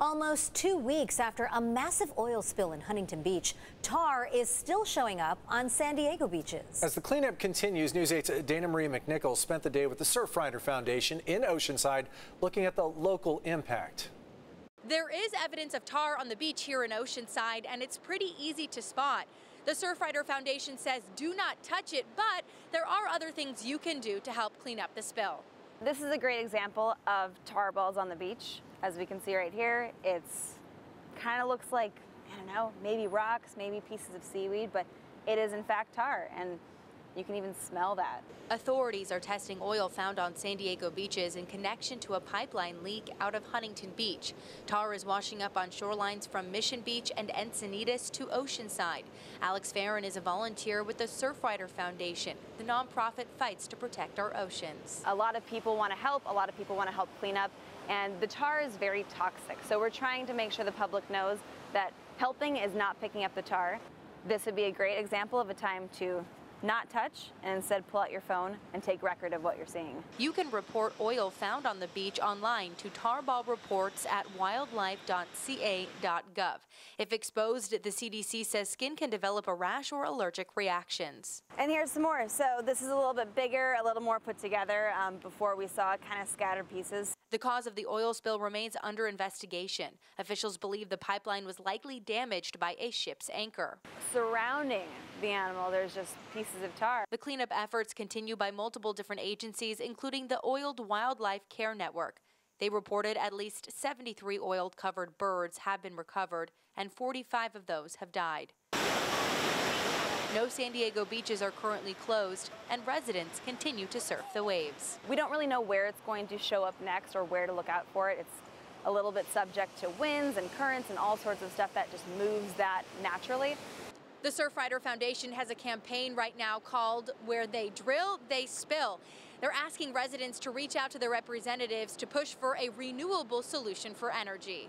Almost two weeks after a massive oil spill in Huntington Beach, tar is still showing up on San Diego beaches. As the cleanup continues, News 8's Dana Marie McNichol spent the day with the Surfrider Foundation in Oceanside looking at the local impact. There is evidence of tar on the beach here in Oceanside, and it's pretty easy to spot. The Surfrider Foundation says do not touch it, but there are other things you can do to help clean up the spill. This is a great example of tar balls on the beach. As we can see right here, it's kind of looks like, I don't know, maybe rocks, maybe pieces of seaweed, but it is in fact tar. And you can even smell that. Authorities are testing oil found on San Diego beaches in connection to a pipeline leak out of Huntington Beach. Tar is washing up on shorelines from Mission Beach and Encinitas to Oceanside. Alex Farron is a volunteer with the Surfrider Foundation. The nonprofit fights to protect our oceans. A lot of people want to help, a lot of people want to help clean up, and the tar is very toxic. So we're trying to make sure the public knows that helping is not picking up the tar. This would be a great example of a time to not touch and instead pull out your phone and take record of what you're seeing. You can report oil found on the beach online to tarball reports at wildlife.ca.gov. If exposed, the CDC says skin can develop a rash or allergic reactions. And here's some more. So this is a little bit bigger, a little more put together. Um, before we saw kind of scattered pieces. The cause of the oil spill remains under investigation. Officials believe the pipeline was likely damaged by a ship's anchor. Surrounding the animal, there's just pieces of tar. The cleanup efforts continue by multiple different agencies, including the Oiled Wildlife Care Network. They reported at least 73 oiled covered birds have been recovered, and 45 of those have died. No San Diego beaches are currently closed, and residents continue to surf the waves. We don't really know where it's going to show up next or where to look out for it. It's a little bit subject to winds and currents and all sorts of stuff that just moves that naturally. The Surfrider Foundation has a campaign right now called Where They Drill, They Spill. They're asking residents to reach out to their representatives to push for a renewable solution for energy.